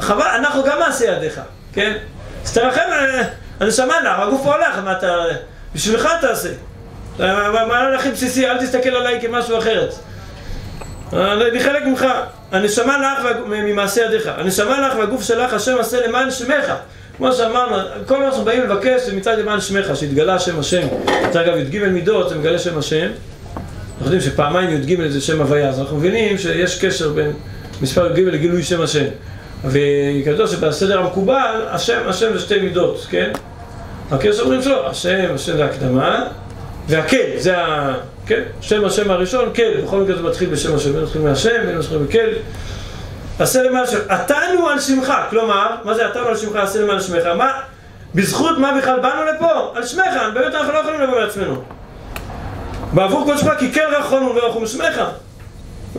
חבל, אנחנו גם מעשי ידיך, כן? אז תרחם, אה, הנשמה לך, הגוף פה הולך, מה אתה... בשבילך תעשה. מה הכי בסיסי, אל תסתכל עליי כמשהו אחרת. אני חלק ממך. הנשמה לך ממעשה ידיך. הנשמה לך והגוף שלך, השם עשה למען שמך. כמו שאמרנו, כל מה שאנחנו באים לבקש זה מצד למען שמך, שהתגלה שם השם. זה אגב, י"ג מידות זה מגלה שם השם. אנחנו יודעים שפעמיים י"ג זה שם הוויה, אז אנחנו מבינים שיש קשר בין מספר י"ג לגילוי שם השם. וכתוב שבסדר המקובל, השם, השם זה שתי מידות, כן? רק יש אומרים שלא, השם, השם זה הקדמה, והקל, זה ה... כן? שם השם הראשון, קל, בכל מקרה זה מתחיל בשם השם, בין מתחיל מהשם, בין מתחיל בקל. עשה למען שמך, עתנו על שמך, כלומר, מה זה עתנו על שמך, עשה למען שמך, מה, בזכות מה בכלל באנו לפה? על שמך, באמת אנחנו לא יכולים לבוא מעצמנו. בעבור כל שמך, כי כן רחונו ורחום שמך.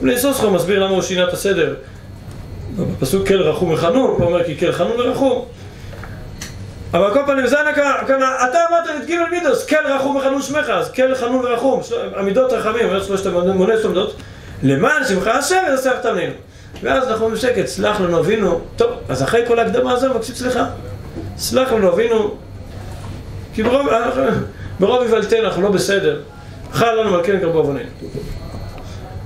בני סוסחו מסביר למה הוא שינה את הסדר. בפסוק כל רחום וחנון, הוא אומר כי כל חנון ורחום. אבל כל פנים, זה הכוונה, אתה אמרת את גימל מידוס, כל רחום וחנון שמך, אז כל חנון ורחום, המידות רחמים, שלושת מונה שלושת עמידות, למען שמך השם ונעשה תמנינו. ואז אנחנו בשקט, סלח לנו אבינו, טוב, אז אחרי כל ההקדמה הזו מבקשים סליחה. סלח לנו אבינו, כי ברוב, ברוב יבלתנו אנחנו לא בסדר. חל לנו על כן קרבו עווננו.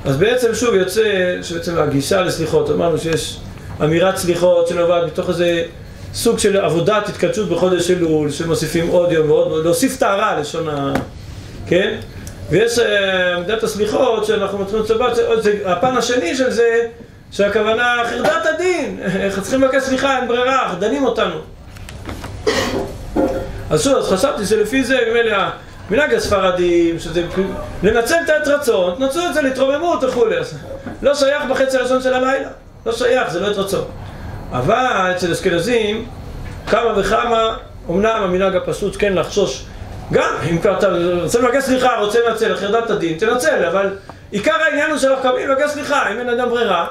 אז בעצם שוב יוצא שבעצם הגישה לסליחות, אמרנו שיש אמירת סליחות שנובעת מתוך איזה סוג של עבודת התקדשות בחודש אלול, שמוסיפים עוד יום ועוד, להוסיף טהרה לשון ה... כן? ויש עמידת הסליחות שאנחנו לצבא, זה הפן השני של זה, שהכוונה חרדת הדין, איך צריכים לבקש סליחה, אין ברירה, דנים אותנו. אז שוב, אז חשבתי שלפי זה, ממילא מנהג הספרדים, שזה לנצל את העת רצון, תנצלו את זה להתרוממות וכולי, לא שייך בחצי הראשון של הלילה, לא שייך, זה לא עת רצון. אבל אצל אשכנזים, כמה וכמה, אמנם המנהג הפשוט כן לחשוש, גם אם אתה רוצה לבקש סליחה, רוצה לנצל, חרדת הדין, תנצל, אבל עיקר העניין הוא שאנחנו קמים לבקש סליחה, אם אין אדם ברירה,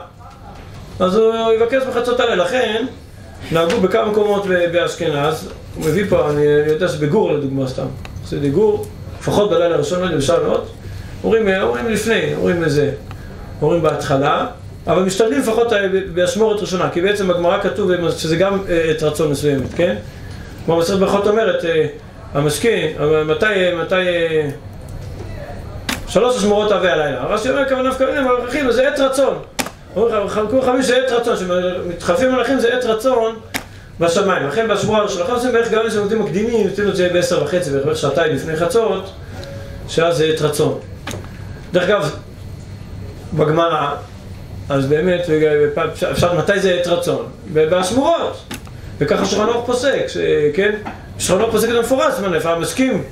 אז הוא יבקש בחצות הלילה. לכן, נהגו בכמה מקומות באשכנז, הוא מביא פה, אני יודע שבגור לדוגמה סתם. עושה דיגור, לפחות בלילה הראשון, לא יודע, אפשר לראות. אומרים, אומרים לפני, אומרים איזה, אומרים בהתחלה, אבל משתדלים לפחות באשמורת ראשונה, כי בעצם בגמרא כתוב שזה גם עת רצון מסוימת, כן? כמו מסכת ברכות אומרת, המשכין, מתי, מתי, שלוש אשמורות אבי הלילה. הרש"י אומר נפקא מינים, מלאכים, זה עת רצון. חלקו חמיש זה עת רצון, כשמתחלפים מלאכים זה עת רצון בשמיים. לכן בשבוע אנחנו עושים בערך גם עובדים מקדימים, נותנים את זה בעשר וחצי, בערך שעתיים לפני חצות, שאז זה עת רצון. דרך אגב, בגמרא, אז באמת, אפשר, מתי זה עת רצון? בשמורות. וככה שולחן אורך פוסק, כן? אורך פוסק זה מפורש, זאת אומרת, מסכים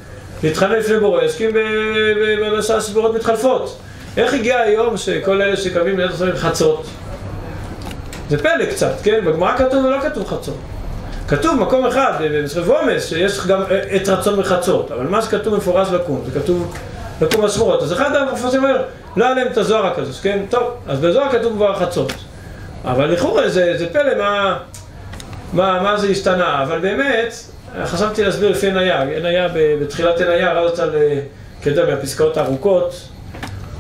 להתחנן לפני בורא, הסכים בשעה שסבורות מתחלפות. איך הגיע היום שכל אלה שקמים ליד עושים חצות? זה פלא קצת, כן? בגמרא כתוב ולא כתוב חצות. כתוב מקום אחד, במסכת וומס, שיש גם עת רצון וחצות, אבל מה שכתוב מפורש לקום, זה כתוב לקום בשמורות. אז אחד המפורסים אומר, לא היה להם את הזוהר הכזאת, כן? טוב, אז בזוהר כתוב כבר חצות. אבל לכאורה זה, זה פלא מה, מה, מה זה השתנה, אבל באמת, חשבתי להסביר לפי עין היה בתחילת היה, ראה אותה, כדאי מהפסקאות הארוכות,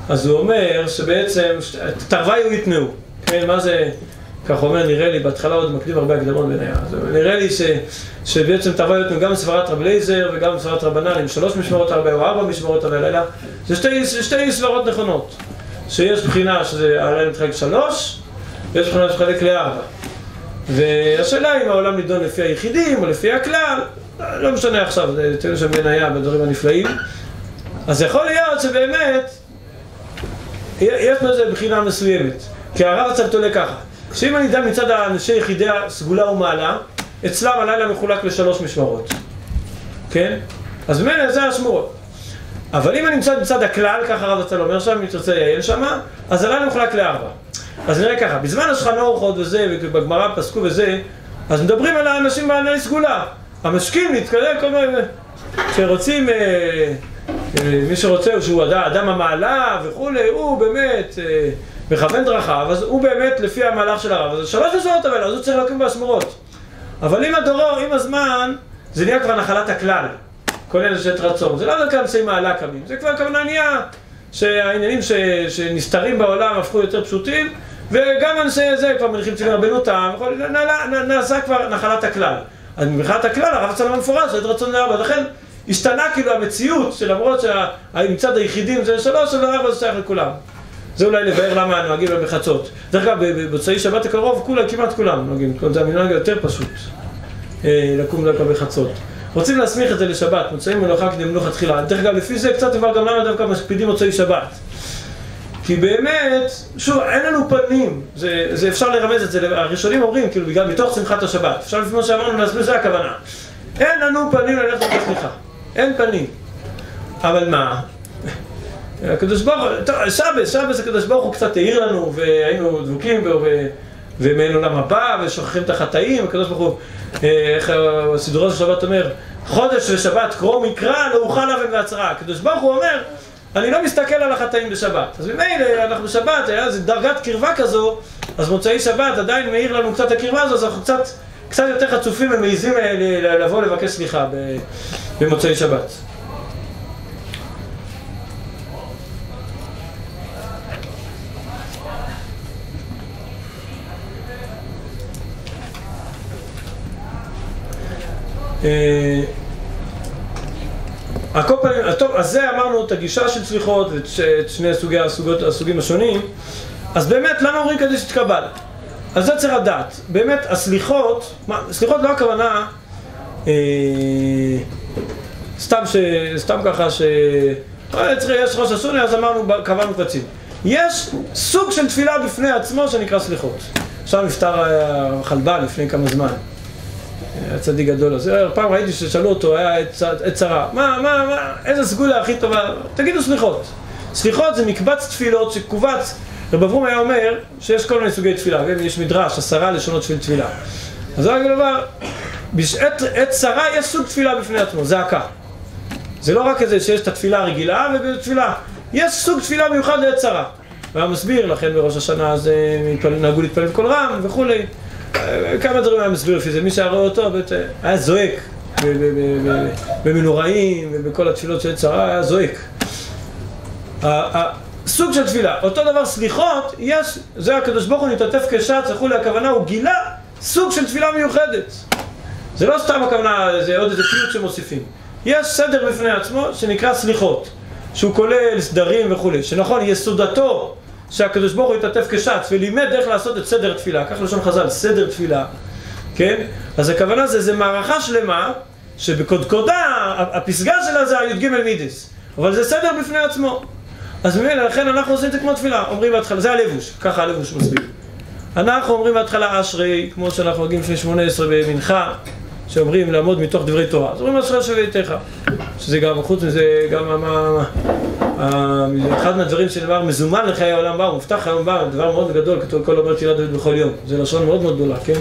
אז הוא אומר שבעצם, תרוויו יתנאו, כן? מה זה... כך אומר, נראה לי, בהתחלה עוד מקדים הרבה הקדמות בין היה. נראה לי ש, שבעצם תבוא להיות גם סברת רב לייזר וגם סברת רבנן עם שלוש משמרות הרבה או ארבע משמרות הרבה לילה. זה שתי, שתי סברות נכונות. שיש בחינה שזה הלילה מתחלק שלוש, ויש בחינה שמתחלק לארבע. והשאלה אם העולם נידון לפי היחידים או לפי הכלל, לא משנה עכשיו, זה שם בין היה בדברים הנפלאים. אז יכול להיות שבאמת, יש בזה בחינה מסוימת. כי הרב הצלתולה ככה. שאם אני דן מצד האנשי יחידי הסגולה ומעלה, אצלם הלילה מחולק לשלוש משמרות, כן? אז ממילא זה השמורות. אבל אם אני נמצא מצד הכלל, ככה הרב זצ"ל אומר שם, אם תרצה לעיין שמה, אז הלילה מחולק לארבע. אז נראה ככה, בזמן השולחן אורחות וזה, ובגמרא פסקו וזה, אז מדברים על האנשים בעלי סגולה. המשקים להתקדם כל מיני... שרוצים, אה, אה, מי שרוצה, שהוא אדם המעלה וכולי, הוא באמת אה, מכוון דרכיו, אז הוא באמת לפי המהלך של הרב. אז שלוש מסורות אבל, אז הוא צריך להקים באשמורות. אבל עם הדורו, עם הזמן, זה נהיה כבר נחלת הכלל. כל שאת רצון. זה לא דווקא אנשי מעלה קמים, זה כבר כוונה נהיה שהעניינים ש, שנסתרים בעולם הפכו יותר פשוטים, וגם אנשי זה כבר מניחים תפילין רבנותם, נעשה כבר נחלת הכלל. אז מבחינת הכלל, הרב צלם המפורש, את רצון לארבע, לכן השתנה כאילו המציאות, שלמרות שמצד היחידים זה שלוש, אבל ארבע זה שייך לכולם. זה אולי לבאר למה נוהגים בחצות. דרך אגב, במוצאי שבת הקרוב, כולם, כמעט כולם נוהגים, זה המנהג היותר פשוט, אה, לקום דווקא בחצות. רוצים להסמיך את זה לשבת, מוצאים מלאכה כדי מלוכה תחילה. דרך אגב, לפי זה קצת כבר גם למה דווקא מקפידים מוצאי שבת. כי באמת, שוב, אין לנו פנים, זה, זה אפשר לרמז את זה, הראשונים אומרים, כאילו, בגלל מתוך שמחת השבת. אפשר לפי מה שאמרנו להסביר, זה הכוונה. אין לנו פנים ללכת בסליחה. אין פנים. אבל מה? הקדוש ברוך הוא, שבס, שבס הקדוש ברוך הוא קצת העיר לנו, והיינו דבוקים בו, ומעין עולם הבא, ושוכחים את החטאים, הקדוש ברוך הוא, אה, איך הסידורו של שבת אומר, חודש ושבת קרוא מקרא, לא אוכל אבן והצרה. הקדוש ברוך הוא אומר, אני לא מסתכל על החטאים בשבת. אז ממילא, אנחנו בשבת, היה איזו דרגת קרבה כזו, אז מוצאי שבת עדיין מאיר לנו קצת הקרבה הזו, אז אנחנו קצת, קצת יותר חצופים ומעיזים לבוא לבקש סליחה במוצאי שבת. על כל פנים, טוב, אז זה אמרנו את הגישה של סליחות ואת שני סוגי הסוגות, הסוגים השונים. אז באמת, למה אומרים קדיש תתקבל? אז זה צריך לדעת. באמת, הסליחות, מה, סליחות לא הכוונה אה, סתם, ש, סתם ככה ש... אה, יש ראש הסוני, אז אמרנו, קבענו קבצים. יש סוג של תפילה בפני עצמו שנקרא סליחות. עכשיו נפטר החלבן לפני כמה זמן היה צדיק גדול הזה, פעם ראיתי ששאלו אותו, היה עת צרה, מה, מה, מה, איזה סגולה הכי טובה? תגידו סליחות. סליחות זה מקבץ תפילות שקובץ, רב אברום היה אומר שיש כל מיני סוגי תפילה, יש מדרש, עשרה לשונות של תפילה. אז רק דבר, בשעת עת צרה יש סוג תפילה בפני עצמו, זעקה. זה לא רק איזה שיש את התפילה הרגילה ובתפילה, יש סוג תפילה מיוחד לעת צרה. והיה מסביר, לכן בראש השנה הזה נהגו להתפלל בקול רם וכולי. כמה דברים היה מסביר לפי זה, מי שהיה רואה אותו היה זועק במנוראים ובכל התפילות של צרה היה זועק. סוג של תפילה, אותו דבר סליחות, יש, זה הקדוש ברוך הוא נתעטף כשץ וכולי, הכוונה הוא גילה סוג של תפילה מיוחדת. זה לא סתם הכוונה, זה עוד איזה פיוט שמוסיפים. יש סדר בפני עצמו שנקרא סליחות, שהוא כולל סדרים וכולי, שנכון, יסודתו שהקדוש ברוך הוא התעטף כשץ ולימד איך לעשות את סדר תפילה, כך לשון חז"ל, סדר תפילה, כן? אז הכוונה זה, זה מערכה שלמה, שבקודקודה, הפסגה שלה זה הי"ג מידיס, אבל זה סדר בפני עצמו. אז ממילא, לכן אנחנו עושים את זה כמו תפילה, אומרים בהתחלה, זה הלבוש, ככה הלבוש מסביר. אנחנו אומרים בהתחלה אשרי, כמו שאנחנו הוגים לפני שמונה עשרה במנחה, שאומרים לעמוד מתוך דברי תורה. אז אומרים אשרי שביתך, שזה גם, חוץ מזה, גם מה... אחד מהדברים שנאמר, מזומן לחיי העולם הבא, מובטח העולם הבא, דבר מאוד גדול, כתוב כל אומר תהילה דוד בכל יום. זה לשון מאוד מאוד גדולה, כן?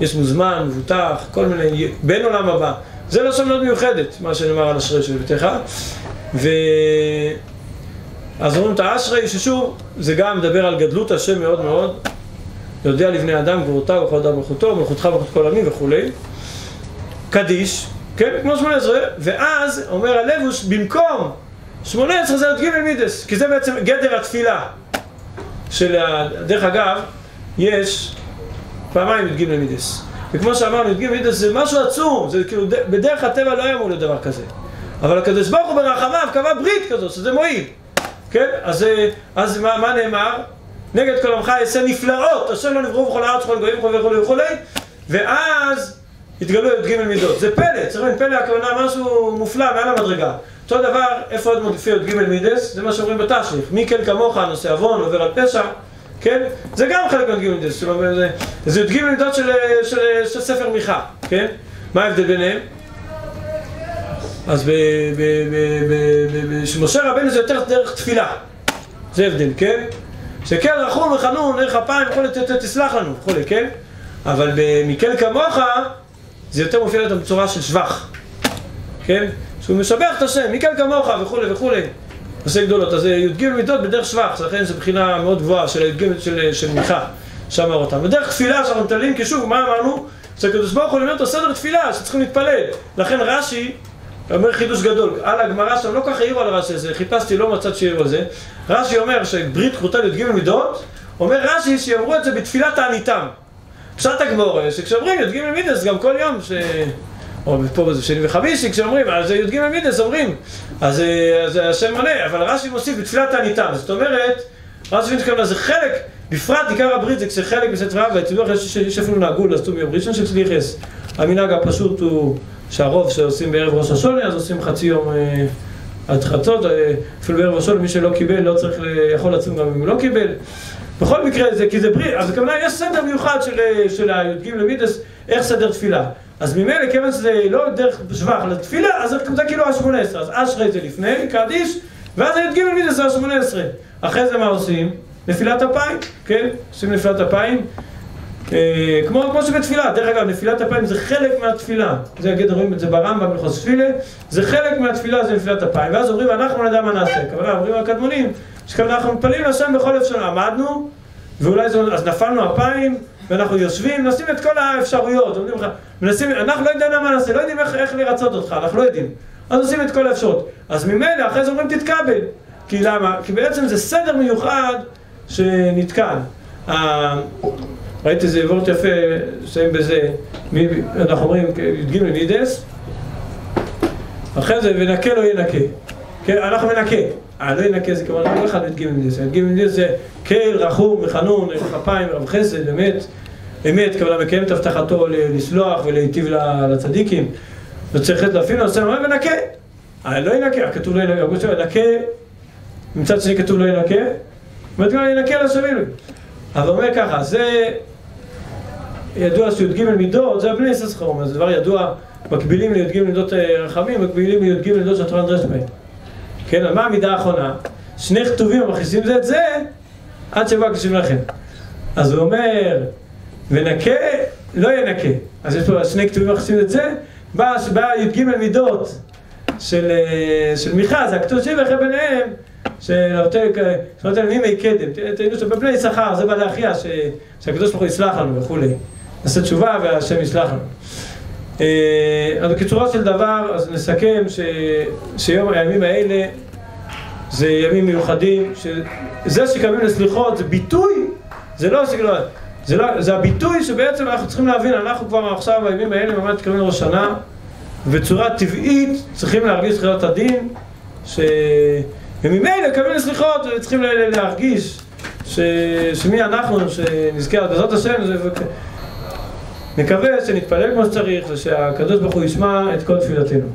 יש מוזמן, מבוטח, כל מיני, בין עולם הבא. זה לשון מאוד מיוחדת, מה שנאמר על אשרי של ביתך. ו... אז אומרים את האשרי, ששוב, זה גם מדבר על גדלות השם מאוד מאוד. יודע לבני אדם גבורותיו וכל אדם מלכותו, מלכותך ומלכות כל עמים וכולי. קדיש, כן, כמו שמונה עשרה, ואז אומר הלבוש, במקום שמונה עשרה זה י"ג מידס, כי זה בעצם גדר התפילה של, דרך אגב, יש פעמיים י"ג מידס. וכמו שאמרנו, י"ג מידס זה משהו עצום, זה כאילו, בדרך הטבע לא היה אמור להיות דבר כזה. אבל הקדוש ברוך הוא ברחמיו קבע ברית כזאת, שזה מועיל. כן? אז, אז מה, מה נאמר? נגד כל עמך אעשה נפלאות, אשר לא נבראו בכל הארץ וכל גויים וכולי וכולי וכולי, ואז התגלו י"ג מידות. זה פלא, צריך להבין, פלא הכוונה משהו מופלא מעל המדרגה. אותו דבר, איפה עוד מודיפי י"ג מידס? זה מה שאומרים בתשליך. מי כן כמוך, נושא עוון, עובר על פשע, כן? זה גם חלק מהי"ג מידות, זה י"ג מידות של, של, של ספר מיכה, כן? מה ההבדל ביניהם? אז שמשה רבנו זה יותר דרך תפילה, זה הבדל, כן? שכן רחום וחנון, ערך אפיים וכולי, תסלח לנו וכולי, כן? אבל במקל כמוך זה יותר מופיע להם בצורה של שבח, כן? שהוא משבח את השם, מקל כמוך וכולי וכולי, עושה גדולות. אז י"ג מידות בדרך שבח, לכן זו בחינה מאוד גבוהה של י"ג של, של מיכה, שאמר אותם. בדרך תפילה שאנחנו מתעלים, כי שוב, מה אמרנו? שהקדוש ברוך הוא לימד אותו סדר תפילה, שצריכים להתפלל. לכן רש"י אומר חידוש גדול, על הגמרא שם לא כך העירו על הרש"י הזה, חיפשתי לא מצאת שהעירו על זה. רש"י אומר שברית כרותה לי"ג מידות, אומר רש"י שיאמרו את זה בתפילת תעניתם. פשט הגמור, שכשאומרים י"ג מידס גם כל יום, ש... או פה זה שני וחמישי, כשאומרים, אז י"ג מידס אומרים, אז, אז השם מלא, אבל רש"י מוסיף בתפילת תעניתם, זאת אומרת, רש"י מתכוון, זה חלק, בפרט עיקר הברית זה כשחלק בספר רב, ואצלו יש אפילו נהגו לסתום יום ראשון של סליחס, המנהג הפשוט הוא שהרוב שעושים בערב ראש השונה, אז עושים חצי יום אה, עד חצות, אה, אפילו בערב ראש השונה, מי שלא קיבל לא צריך, יכול לצום גם אם לא קיבל. בכל מקרה זה, כי זה ברית, אז כמובן יש סדר מיוחד של, אה, של הי"ג למידס, איך סדר תפילה. אז ממילא, כיוון שזה לא דרך שבח לתפילה, אז זה כאילו השמונה עשרה, אז אשרי זה לפני, קדיש, ואז הי"ג למידס זה השמונה עשרה. אחרי זה מה עושים? נפילת אפיים, כן? עושים נפילת אפיים. אה, כמו, כמו שבתפילה, דרך אגב, נפילת אפיים זה חלק מהתפילה. זה הגדר, רואים את זה ברמב"ם, בלכות תפילה, זה חלק מהתפילה, זה נפילת אפיים. ואז אומרים, אנחנו נדע מה נעשה. כמובן, אומרים הקדמונים, שכמובן אנחנו מפלים לשם בכל אפשר, עמדנו, ואולי זה, אז נפלנו אפיים, ואנחנו יושבים, נשים את כל האפשרויות, אומרים לך, מנסים, אנחנו לא יודעים מה נעשה, לא יודעים איך, איך לרצות אותך, אנחנו לא יודעים. אז עושים את כל האפשרות. אז ממילא, אחרי זה אומרים תתקבל. כי למה? כי בעצם זה סדר מיוחד שנתקן. ראיתי איזה וורט יפה, שמים בזה, אנחנו אומרים י"ג נידס, אחרי זה ונקה לא ינקה. כן, אנחנו מנקה. אה, לא ינקה זה כמובן לא אחד י"ג נידס, י"ג נידס זה קהל, רחום, מחנון, כפיים, רב חסד, אמת, אמת, כמובן מקיים את הבטחתו לסלוח ולהיטיב לצדיקים. וצריך להפעיל נושא, אומר ונקה. אה, לא ינקה, כתוב לא ינקה, ינקה, מצד שני כתוב לא ינקה, אומרת גם ינקה לשביל. אבל אומר ככה, זה ידוע שי"ג מידות, זה הבני ססחרום, זה דבר ידוע, מקבילים לי"ג מידות אה, רחמים, מקבילים לי"ג מידות שהתורה נדרשת בהן. כן, מה המידה האחרונה? שני כתובים מכניסים זה את זה, עד שבא הקדושים לכם. אז הוא אומר, ונקה, לא ינקה. אז יש פה שני כתובים מכניסים את זה, בא, בא י"ג מידות של, אה, של מיכה, זה הקדושים לכם ביניהם, שנותן מימי קדם, תראו שבבני שכר, זה בעלי אחיה, שהקדוש ברוך הוא יסלח לנו וכולי. נעשה תשובה והשם יסלח לנו. אה, אז בקיצורו של דבר, אז נסכם ש... שיום הימים האלה זה ימים מיוחדים, שזה שקמים לסליחות זה ביטוי, זה לא שכאילו, זה, לא, זה הביטוי שבעצם אנחנו צריכים להבין, אנחנו כבר עכשיו בימים האלה ממש מתקרבים לראש שנה, בצורה טבעית צריכים להרגיש חיות הדין, ש... וממילא קמים לסליחות וצריכים להרגיש ש... שמי אנחנו, שנזכה, בעזרת השם, זה... נקווה שנתפלל כמו שצריך ושהקדוש ברוך הוא ישמע את כל תפילתנו.